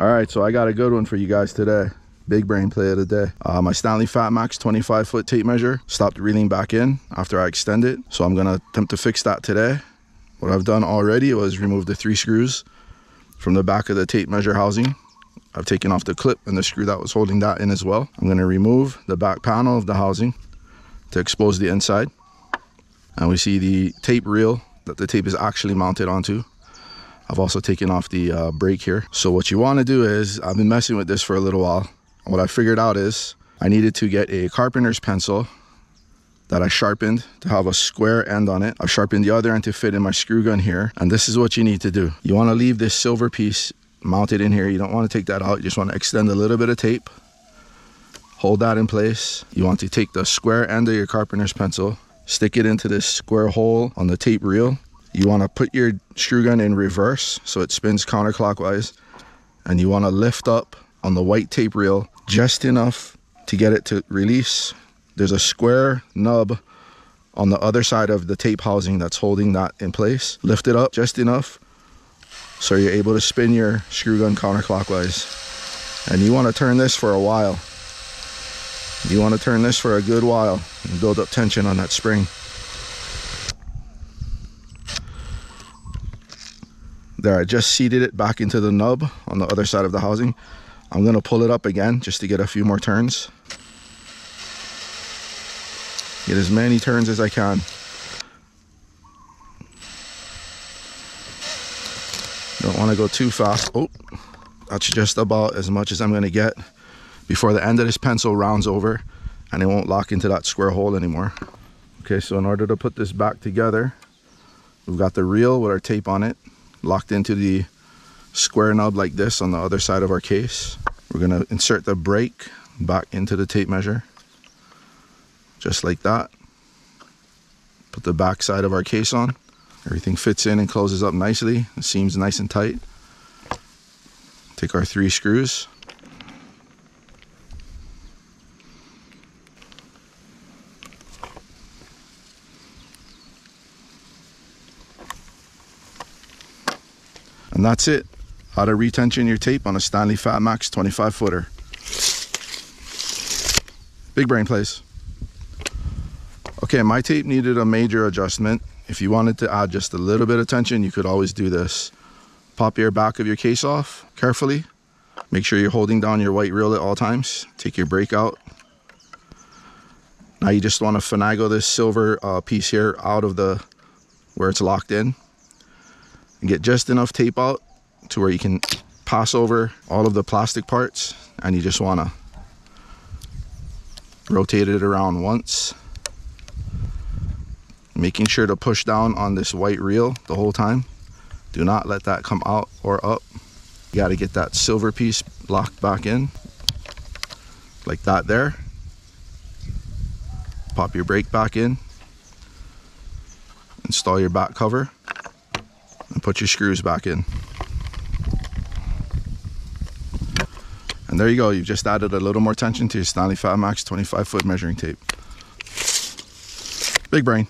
All right, so I got a good one for you guys today. Big brain play of the day. Uh, my Stanley FatMax 25 foot tape measure stopped reeling back in after I extend it. So I'm gonna attempt to fix that today. What I've done already was remove the three screws from the back of the tape measure housing. I've taken off the clip and the screw that was holding that in as well. I'm gonna remove the back panel of the housing to expose the inside. And we see the tape reel that the tape is actually mounted onto. I've also taken off the uh, brake here. So what you wanna do is, I've been messing with this for a little while. What I figured out is I needed to get a carpenter's pencil that I sharpened to have a square end on it. I've sharpened the other end to fit in my screw gun here. And this is what you need to do. You wanna leave this silver piece mounted in here. You don't wanna take that out. You just wanna extend a little bit of tape. Hold that in place. You want to take the square end of your carpenter's pencil, stick it into this square hole on the tape reel. You wanna put your screw gun in reverse so it spins counterclockwise. And you wanna lift up on the white tape reel just enough to get it to release there's a square nub on the other side of the tape housing that's holding that in place. Lift it up just enough so you're able to spin your screw gun counterclockwise. And you want to turn this for a while. You want to turn this for a good while and build up tension on that spring. There, I just seated it back into the nub on the other side of the housing. I'm gonna pull it up again just to get a few more turns. Get as many turns as I can. Don't want to go too fast. Oh, that's just about as much as I'm going to get before the end of this pencil rounds over and it won't lock into that square hole anymore. Okay, so in order to put this back together, we've got the reel with our tape on it locked into the square knob like this on the other side of our case. We're to insert the brake back into the tape measure just like that. Put the back side of our case on. Everything fits in and closes up nicely. The seam's nice and tight. Take our three screws. And that's it. How to retension your tape on a Stanley FatMax 25 footer. Big brain place. Okay, my tape needed a major adjustment. If you wanted to add just a little bit of tension, you could always do this. Pop your back of your case off carefully. Make sure you're holding down your white reel at all times. Take your brake out. Now you just want to finagle this silver uh, piece here out of the where it's locked in. And get just enough tape out to where you can pass over all of the plastic parts and you just want to rotate it around once. Making sure to push down on this white reel the whole time. Do not let that come out or up. You got to get that silver piece locked back in like that there. Pop your brake back in. Install your back cover and put your screws back in. And there you go you've just added a little more tension to your Stanley FatMax 25 foot measuring tape. Big brain